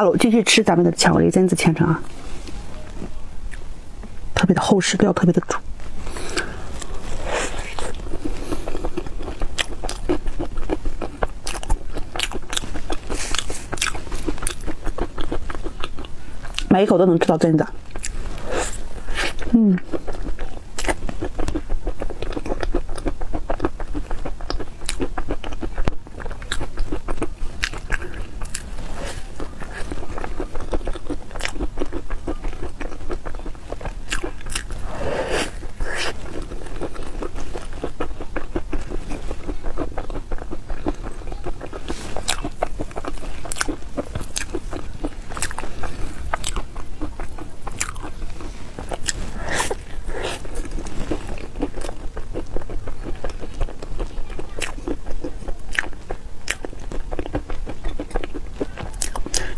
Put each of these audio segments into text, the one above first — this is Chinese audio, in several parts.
好了，我继续吃咱们的巧克力榛子千层啊，特别的厚实，不要特别的足。每一口都能吃到榛子，嗯。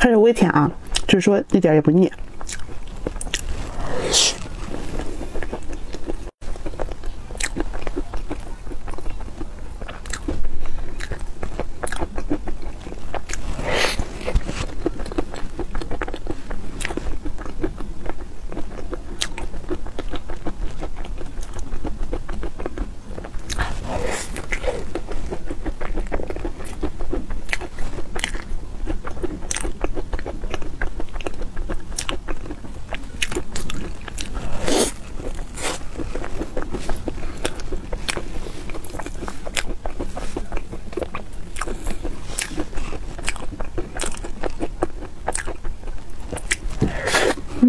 它是微甜啊，就是说一点也不腻。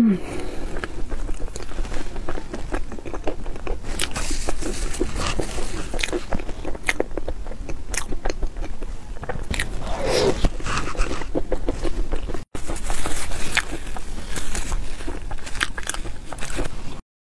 Mm.